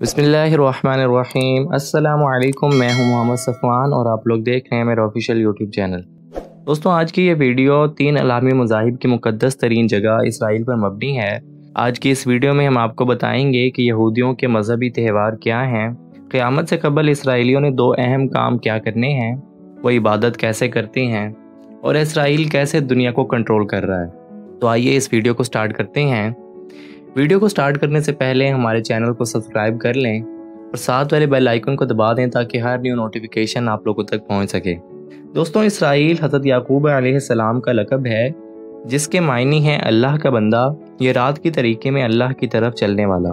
बसमीम अल्लाम मैं हूँ मोहम्मद सफ़वान और आप लोग देख रहे हैं मेरा ऑफिशियल यूट्यूब चैनल दोस्तों, आज की ये वीडियो तीन अलामी मजाहिब की मुकदस तरीन जगह इसराइल पर मबनी है। आज की इस वीडियो में हम आपको बताएँगे कि यहूदियों के मजहबी त्यौहार क्या हैं। क़्यामत से कबल इसराइलियों ने दो अहम काम क्या करने हैं, वो इबादत कैसे करते हैं और इसराइल कैसे दुनिया को कंट्रोल कर रहा है। तो आइए इस वीडियो को स्टार्ट करते हैं। वीडियो को स्टार्ट करने से पहले हमारे चैनल को सब्सक्राइब कर लें और साथ वाले बेल आइकन को दबा दें ताकि हर न्यू नोटिफिकेशन आप लोगों तक पहुँच सके। दोस्तों, इसराइल हज़रत याकूब सलाम का लकब है, जिसके मायने हैं अल्लाह का बंदा, ये रात की तरीके में अल्लाह की तरफ़ चलने वाला।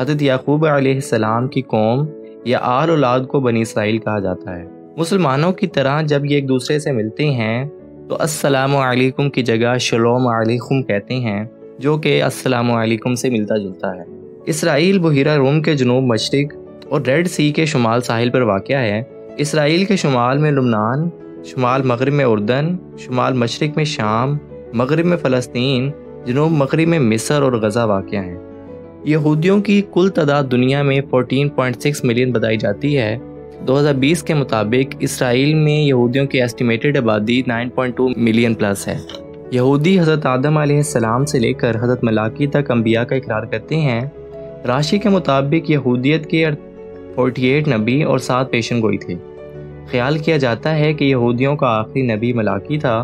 हज़रत याकूब सलाम की कौम या आल औलाद को बनी इसराइल कहा जाता है। मुसलमानों की तरह जब ये एक दूसरे से मिलते हैं तो असलकुम की जगह शलोम अलैकुम कहते हैं। जो कि असलकुम से मिलता जुलता है। इसराइल बहिरा रोम के जनूब मशरक और रेड सी के शुमाल साहिल पर वाक़ है। इसराइल के शुमाल में लुमनान शुमाल मगरब में उर्दन, शुमाल मशरक में शाम, मगरब में फ़लस्तीन, जनूब मगरब में मिस्र और गज़ा वाक़ हैं। यहूदियों की कुल तादाद दुनिया में 14.6 मिलियन बताई जाती है। 2020 के मुताबिक इसराइल में यहूदियों की एस्टिमेटेड आबादी 9.2 मिलियन प्लस है। यहूदी हज़रत आदम सलाम से लेकर हज़रत मलाकी तक अम्बिया का इकरार करते हैं। राशि के मुताबिक यहूदियत के 48 नबी और सात पेशन गोई थे। ख्याल किया जाता है कि यहूदियों का आखिरी नबी मलाकी था।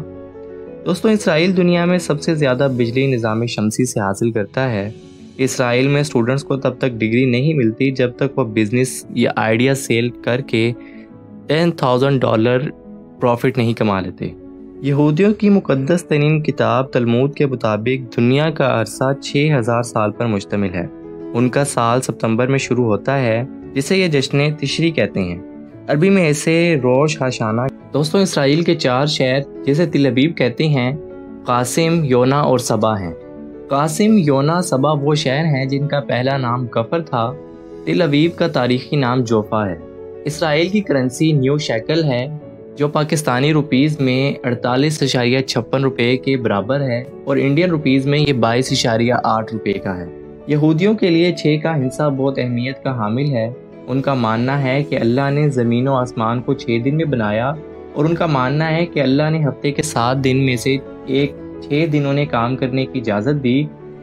दोस्तों, इसराइल दुनिया में सबसे ज़्यादा बिजली निज़ाम शमसी से हासिल करता है। इसराइल में स्टूडेंट्स को तब तक डिग्री नहीं मिलती जब तक वह बिज़नेस या आइडिया सेल करके टेन थाउज़ेंड डॉलर प्रॉफिट नहीं कमा लेते। यहूदियों की मुकदस तरीन किताब तलमूद के मुताबिक दुनिया का अरसा छः हज़ार साल पर मुश्तमिल है। उनका साल सितंबर में शुरू होता है, जिसे ये जश्न तिशरी कहते हैं। अरबी में इसे रोश हाशाना दोस्तों, इसराइल के चार शहर, जिसे तिलबीब कहते हैं, कासिम, योना और सबा हैं। कासिम, योना, सबा वो शहर हैं जिनका पहला नाम गफर था। तिल अवीब का तारीखी नाम जोफा है। इसराइल की करेंसी न्यू शैकल है। जो पाकिस्तानी रुपीज़ में अड़तालीस इशारिया छप्पन रुपये के बराबर है और इंडियन रुपीज़ में ये बाईस इशारिया आठ रुपये का है। यहूदियों के लिए छः का हिस्सा बहुत अहमियत का हामिल है। उनका मानना है कि अल्लाह ने ज़मीन व आसमान को छः दिन में बनाया और उनका मानना है कि अल्लाह ने हफ़्ते के सात दिन में से एक छः दिनों ने काम करने की इजाज़त दी,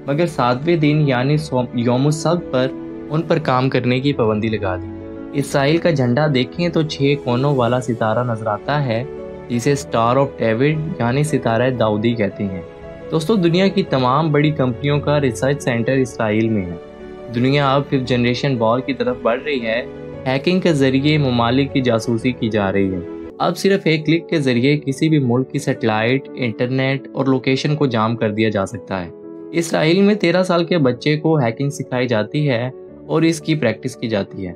मगर सातवें दिन यानी योम सब पर उन पर काम करने की पाबंदी लगा दी। इसराइल का झंडा देखें तो छह कोनों वाला सितारा नज़र आता है, जिसे स्टार ऑफ़ डेविड यानी सितारा दाऊदी कहते हैं। दोस्तों, दुनिया की तमाम बड़ी कंपनियों का रिसर्च सेंटर इसराइल में है। दुनिया अब फिफ्थ जनरेशन वॉर की तरफ़ बढ़ रही है। हैकिंग के ज़रिए ममालिक की जासूसी की जा रही है। अब सिर्फ़ एक क्लिक के ज़रिए किसी भी मुल्क की सेटेलाइट इंटरनेट और लोकेशन को जाम कर दिया जा सकता है। इसराइल में तेरह साल के बच्चे को हैकिंग सिखाई जाती है और इसकी प्रैक्टिस की जाती है।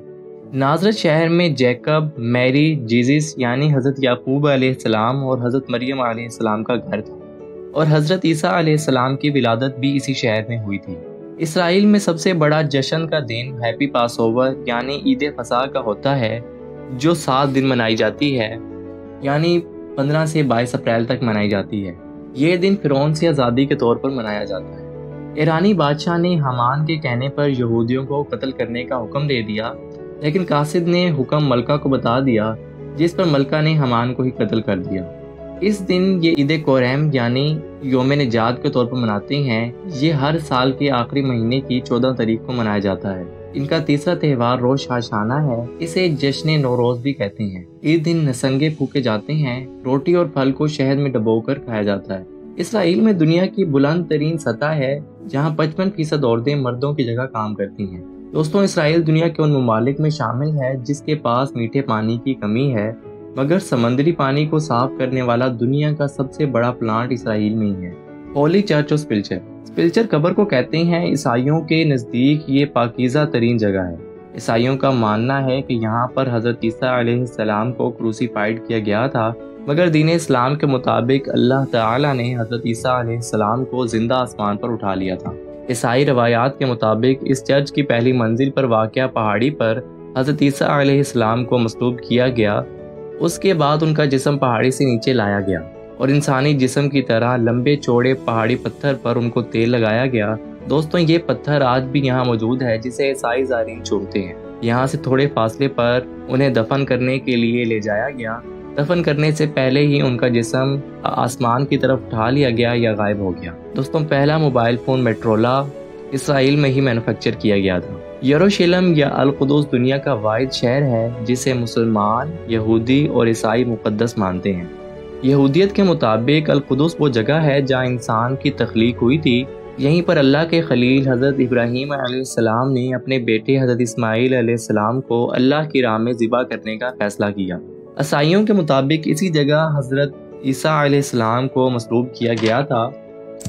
नाजरत शहर में जैकब, मैरी, जीजिस, यानी हज़रत याकूब सलाम और हज़रत मरियम सलाम का घर था। और हज़रत ईसा सलाम की विलादत भी इसी शहर में हुई थी। इसराइल में सबसे बड़ा जश्न का दिन हैप्पी पास ओवर यानी ईद फसा का होता है, जो सात दिन मनाई जाती है, यानी पंद्रह से बाईस अप्रैल तक मनाई जाती है। ये दिन फिरौन से आज़ादी के तौर पर मनाया जाता है। ईरानी बादशाह ने हमान के कहने पर यहूदियों को कत्ल करने का हुक्म दे दिया लेकिन कासिद ने हुक्म मलका को बता दिया, जिस पर मलका ने हमान को ही कत्ल कर दिया। इस दिन ये ईद कोरम यानी योम निजात के तौर पर मनाते हैं, ये हर साल के आखिरी महीने की चौदह तारीख को मनाया जाता है। इनका तीसरा त्यौहार रोज हाशाना है, इसे जश्न नौरोज भी कहते हैं। इस दिन नसंगे फूके जाते हैं, रोटी और फल को शहद में डबोकर खाया जाता है। इसराइल में दुनिया की बुलंद तरीन सतह है, जहाँ पचपन फ़ीसद औरतें मर्दों की जगह काम करती हैं। दोस्तों, इसराइल दुनिया के उन ममालिक में शामिल है जिसके पास मीठे पानी की कमी है, मगर समंदरी पानी को साफ़ करने वाला दुनिया का सबसे बड़ा प्लांट इसराइल में ही है। Holy church of sepulchre sepulchre cover को कहते हैं, ईसाइयों के नज़दीक ये पाकिज़ा तरीन जगह है। ईसाइयों का मानना है कि यहाँ पर हज़रत ईसा को क्रूसीफाइड किया गया था, मगर दीन इस्लाम के मुताबिक अल्लाह ताला ने हज़रत ईसा को ज़िंदा आसमान पर उठा लिया था। ईसाई रवायात के मुताबिक इस चर्च की पहली मंजिल पर वाक़ पहाड़ी पर हज़रत ईसा को मसलूब किया गया। उसके बाद उनका जिसम पहाड़ी से नीचे लाया गया और इंसानी जिसम की तरह लंबे चौड़े पहाड़ी पत्थर पर उनको तेल लगाया गया। दोस्तों, ये पत्थर आज भी यहाँ मौजूद है जिसे ईसाई जारीन चूमते हैं। यहाँ से थोड़े फासले पर उन्हें दफन करने के लिए ले जाया गया दफन करने से पहले ही उनका जिसम आसमान की तरफ़ उठा लिया गया या गायब हो गया। दोस्तों, पहला मोबाइल फ़ोन मेट्रोला इसराइल में ही मैन्युफैक्चर किया गया था। यरूशलेम या अलकुदस दुनिया का वाद शहर है, जिसे मुसलमान, यहूदी और ईसाई मुकदस मानते हैं। यहूदियत के मुताबिक अलकुदस वो जगह है जहाँ इंसान की तख्लीक हुई थी। यहीं पर अल्लाह के खलील हज़रत इब्राहीम सलाम ने अपने बेटे हज़रत इस्माईल सलाम को अल्लाह की राह में ज़िबा करने का फ़ैसला किया। ईसाइयों के मुताबिक इसी जगह हज़रत ईसा सलाम को मसलूब किया गया था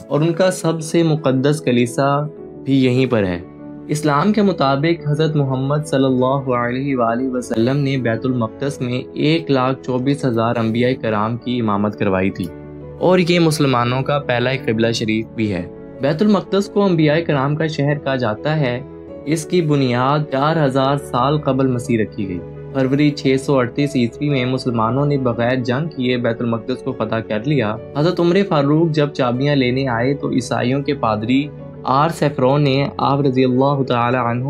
और उनका सबसे मुक़दस कलीसा भी यहीं पर है। इस्लाम के मुताबिक हज़रत मोहम्मद सल्लल्लाहु अलैहि ने बैतुलमक़दस में एक लाख चौबीस हज़ार अम्बिया कराम की इमामत करवाई थी और ये मुसलमानों का पहला कबला शरीफ भी है। बैतुलमक़दस को अम्बिया कराम का शहर कहा जाता है। इसकी बुनियाद चार हज़ार साल कबल मसीह रखी गई। फरवरी छह सौ अड़तीस ईस्वी में मुसलमानों ने बगैर जंग किए बैतुलमक़दस को फतह कर लिया। हज़रत उम्र फारूक जब चाबियाँ लेने आए तो ईसाइयों के पादरी आर सेफरोन ने आप रज़ी अल्लाह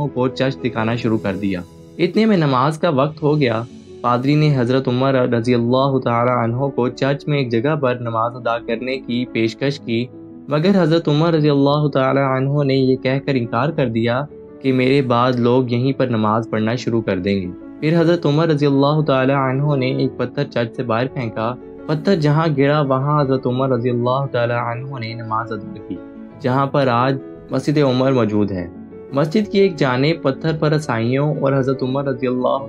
को चर्च दिखाना शुरू कर दिया। इतने में नमाज़ का वक्त हो गया। पादरी ने हज़रत उमर रज़ी अल्लाह को चर्च में एक जगह पर नमाज़ अदा करने की पेशकश की, मगर हज़रत उमर रज़ी अल्लाह ने यह कहकर इनकार कर दिया कि मेरे बाद लोग यहीं पर नमाज़ पढ़ना शुरू कर देंगे। फिर हज़रत उमर रज़ी अल्लाह तहों ने एक पत्थर चर्च से बाहर फेंका। पत्थर जहाँ गिरा, वहाँ हज़रत उमर रज़ी अल्लाह तहों ने नमाज़ अदा की, जहाँ पर आज मस्जिद उमर मौजूद है। मस्जिद की एक जाने पत्थर पर रसाइयों और हज़रत उमर रज़ी अल्लाह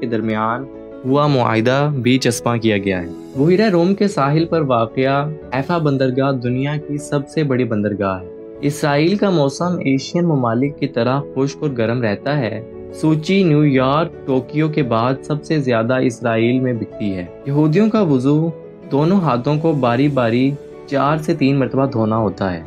के दरमियान हुआ मुआदा भी चस्पा किया गया है। वहीरा रोम के साहिल पर वाक़ ऐफा बंदरगाह दुनिया की सबसे बड़ी बंदरगाह है। इसराइल का मौसम एशियन ममालिक की तरह खुश्क और गर्म रहता है सूची न्यूयॉर्क टोक्यो के बाद सबसे ज़्यादा इसराइल में बिकती है। यहूदियों का वज़ू दोनों हाथों को बारी बारी चार से तीन मरतबा धोना होता है।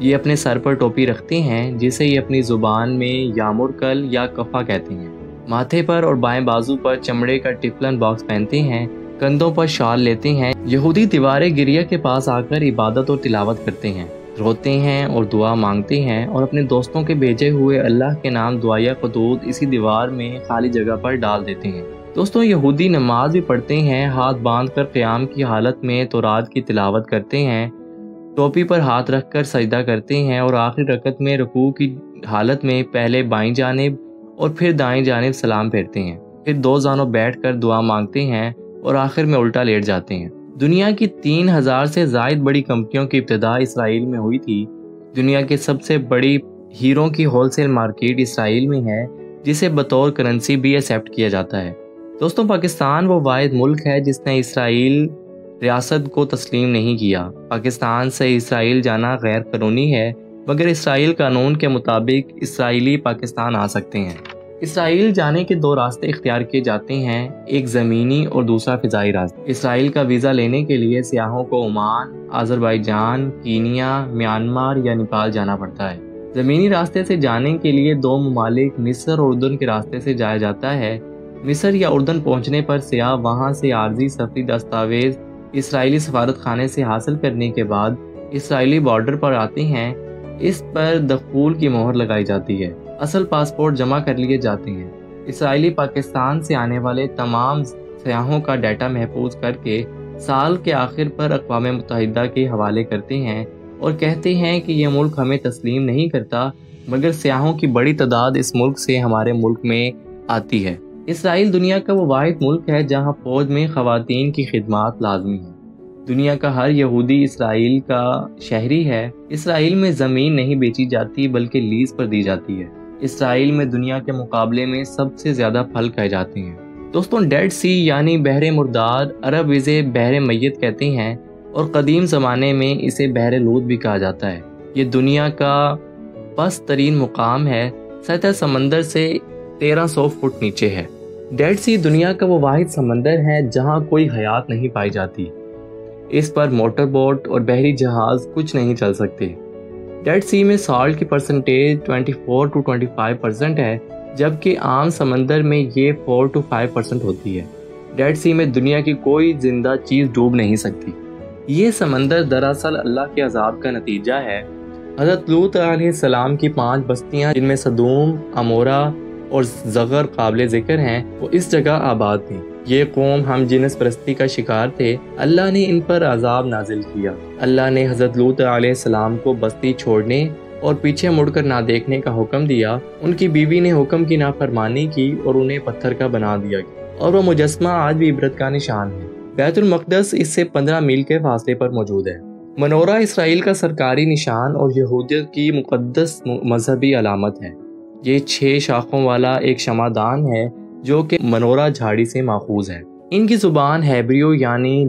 ये अपने सर पर टोपी रखते हैं, जिसे ये अपनी ज़ुबान में यामुरकल या कफ़ा कहते हैं। माथे पर और बाएँ बाजू पर चमड़े का टिफलन बॉक्स पहनते हैं, कंधों पर शाल लेते हैं। यहूदी दीवारे गिरिया के पास आकर इबादत और तिलावत करते हैं। रोते हैं और दुआ मांगते हैं और अपने दोस्तों के भेजे हुए अल्लाह के नाम दुआया कदूद इसी दीवार में खाली जगह पर डाल देते हैं। दोस्तों, यहूदी नमाज़ भी पढ़ते हैं, हाथ बाँध कर क़्याम की हालत में तो रात की तिलावत करते हैं, टोपी पर हाथ रख कर सजदा करते हैं और आखिरी रकत में रकू की हालत में पहले बाई जानब और फिर दाएँ जानब सलाम फेरते हैं। फिर दो जानों बैठ कर दुआ मांगते हैं और आखिर में उल्टा लेट जाते हैं। दुनिया की तीन हज़ार से जायद बड़ी कंपनियों की इब्तदा इसराइल में हुई थी। दुनिया के सबसे बड़ी हीरो की होलसेल मार्केट इसराइल में है, जिसे बतौर करेंसी भी एक्सेप्ट किया जाता है। दोस्तों, पाकिस्तान वो वाद मुल्क है जिसने इसराइल रियासत को तस्लीम नहीं किया। पाकिस्तान से इसराइल जाना गैर कानूनी है, मगर इसराइल कानून के मुताबिक इसराइली पाकिस्तान आ सकते हैं। इसराइल जाने के दो रास्ते इख्तियार किए जाते हैं, एक ज़मीनी और दूसरा फ़िज़ाई रास्ता। इसराइल का वीज़ा लेने के लिए सियाहों को ओमान आज़रबाईजान कीनिया, म्यांमार या नेपाल जाना पड़ता है। ज़मीनी रास्ते से जाने के लिए दो ममालिक मिस्र और उर्दन के रास्ते से जाया जाता है। मिस्र या उर्दन पहुँचने पर सियाह वहाँ से आर्जी सफरी दस्तावेज़ इसराइली सफारत खाने से हासिल करने के बाद इसराइली बॉर्डर पर आते हैं। इस पर दखूल की मोहर लगाई जाती है। असल पासपोर्ट जमा कर लिए जाते हैं। इसराइली पाकिस्तान से आने वाले तमाम सयाहों का डाटा महफूज करके साल के आखिर पर अकवा मुतहदा के हवाले करते हैं और कहते हैं कि यह मुल्क हमें तस्लीम नहीं करता, मगर सयाहों की बड़ी तादाद इस मुल्क से हमारे मुल्क में आती है। इसराइल दुनिया का वो वाद मुल्क है जहाँ फौज में खातन की खिदमत लाजमी है। दुनिया का हर यहूदी इसराइल का शहरी है। इसराइल में ज़मीन नहीं बेची जाती, बल्कि लीज पर दी जाती है। इसराइल में दुनिया के मुकाबले में सबसे ज़्यादा फल खाए जाते हैं। दोस्तों डेड सी यानी बहरे मुर्दार अरब इसे बहरे मैत कहते हैं और कदीम ज़माने में इसे बहरे लूद भी कहा जाता है। ये दुनिया का पस तरीन मुकाम है, सतह समंदर से 1300 फुट नीचे है। डेड सी दुनिया का वो वाहिद समंदर है जहाँ कोई हयात नहीं पाई जाती। इस पर मोटर बोट और बहरी जहाज़ कुछ नहीं चल सकते। डेड सी में सॉल्ट की परसेंटेज 24 टू 25 परसेंट है, जबकि आम समंदर में ये 4 टू 5 परसेंट होती है। डेड सी में दुनिया की कोई ज़िंदा चीज़ डूब नहीं सकती। ये समंदर दरअसल अल्लाह के अजाब का नतीजा है। हज़रत लूत सलाम की पाँच बस्तियाँ, जिनमें सदूम, अमोरा और जगर काबिल ज़िक्र हैं, वो इस जगह आबाद थी। ये कौम हम जिनस परस्ती का शिकार थे, अल्लाह ने इन पर अजाब नाजिल किया। अल्लाह ने हज़रत लूत सलाम को बस्ती छोड़ने और पीछे मुड़कर ना देखने का हुक्म दिया, उनकी बीवी ने हुक्म की नाफरमानी की और उन्हें पत्थर का बना दिया। और वह मुजस्मा आज भी इबरत का निशान है। बैतुलमकदस इससे पंद्रह मील के फासले पर मौजूद है। मनोरा इसराइल का सरकारी निशान और यहूदियत की मुकदस मजहबी अलामत है। ये छः शाखों वाला एक शमादान है जो कि मनोरा झाड़ी से माखूज है। इनकी ज़ुबान हैब्रियो यानी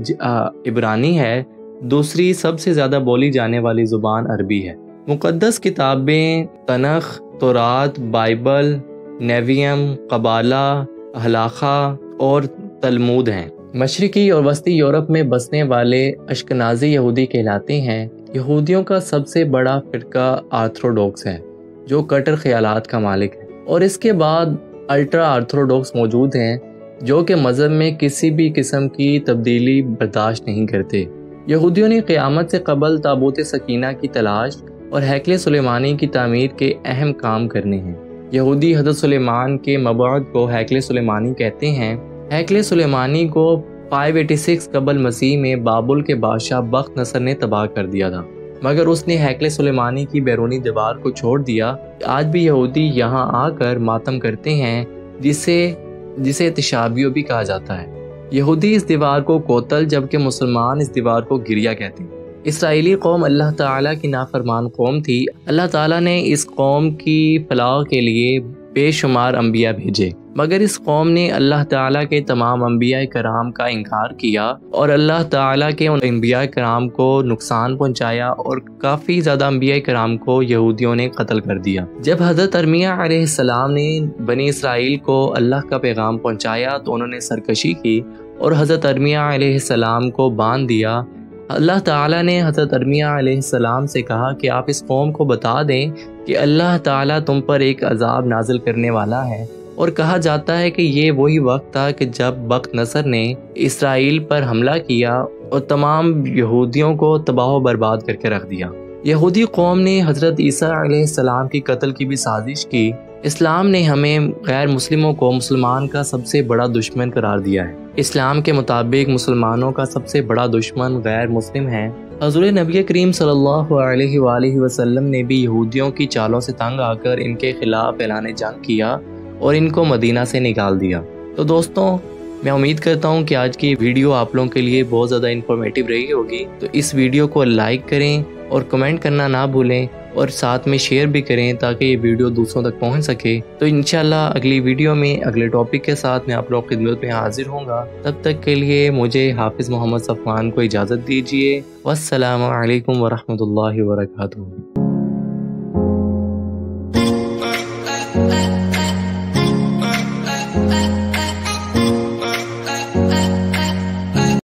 इब्रानी है। दूसरी सबसे ज़्यादा बोली जाने वाली ज़ुबान अरबी है। मुक़दस किताबें, तनख, तोरात, बाइबल, नेवियम, कबाला हलाखा और तलमूद हैं। मशरकी और वस्ती यूरोप में बसने वाले अशकनाजी यहूदी कहलाते हैं। यहूदियों का सबसे बड़ा फ़िरका आर्थोडॉक्स है, जो कटर ख्यालात का मालिक है। और इसके बाद अल्ट्रा आर्थोडॉक्स मौजूद हैं, जो कि मज़हब में किसी भी किस्म की तब्दीली बर्दाश्त नहीं करते। यहूदियों ने क़्यामत से कबल ताबूत सकीना की तलाश और हैकल सुलेमानी की तमीर के अहम काम करने हैं। यहूदी हज़रत सुलेमान के मबाद को हैकल सुलेमानी कहते हैं। हैकल सुलेमानी को 586 कबल मसीह में बाबुल के बादशाह बख्त नसर ने तबाह कर दिया था। मगर उसने हैकल सुलेमानी की बैरूनी दीवार को छोड़ दिया। आज भी यहूदी यहाँ आकर मातम करते हैं, जिसे जिसे तशाबियो भी कहा जाता है। यहूदी इस दीवार को कोतल, जबकि मुसलमान इस दीवार को गिरिया कहते हैं। इसराइली कौम अल्लाह ताला की नाफरमान कौम थी। अल्लाह ताला ने इस कौम की फलाह के लिए बेशुमार अम्बिया भेजे। मगर इस कौम ने अल्लाह ताला के तमाम अम्बिया कराम का इनकार किया और अल्लाह ताला के उन अम्बिया कराम को नुकसान पहुँचाया और काफ़ी ज़्यादा अम्बिया कराम को यहूदियों ने कत्ल कर दिया। जब हज़रत अरमिया सलाम ने बनी इसराइल को अल्लाह का पैगाम पहुँचाया तो उन्होंने सरकशी की और हज़रत अरमिया सलाम को बाँध दिया अल्लाह ताला ने हज़रत अरमिया सलाम से कहा कि आप इस कौम को बता दें कि अल्लाह ताला तुम पर एक अजाब नाजिल करने वाला है। और कहा जाता है कि ये वही वक्त था कि जब बख्त नसर ने इसराइल पर हमला किया और तमाम यहूदियों को तबाह बर्बाद करके रख दिया। यहूदी कौम ने हज़रत ईसा की कत्ल की भी साजिश की इस्लाम ने हमें गैर मुस्लिमों को मुसलमान का सबसे बड़ा दुश्मन करार दिया है। इस्लाम के मुताबिक मुसलमानों का सबसे बड़ा दुश्मन गैर मुस्लिम है। हजूर नबी करीम सल्लल्लाहु वसल्लम ने भी यहूदियों की चालों से तंग आकर इनके खिलाफ ऐलान जंग किया और इनको मदीना से निकाल दिया। तो दोस्तों, मैं उम्मीद करता हूँ कि आज की वीडियो आप लोगों के लिए बहुत ज़्यादा इन्फॉर्मेटिव रही होगी। तो इस वीडियो को लाइक करें और कमेंट करना ना भूलें। और साथ में शेयर भी करें ताकि ये वीडियो दूसरों तक पहुँच सके। तो इनशाला अगली वीडियो में, अगले टॉपिक के साथ मैं आप लोग खिदमत में हाजिर होंगे तब तक के लिए मुझे हाफिज़ मोहम्मद सफ़ान को इजाज़त दीजिए। वालकम वरहमल वर्का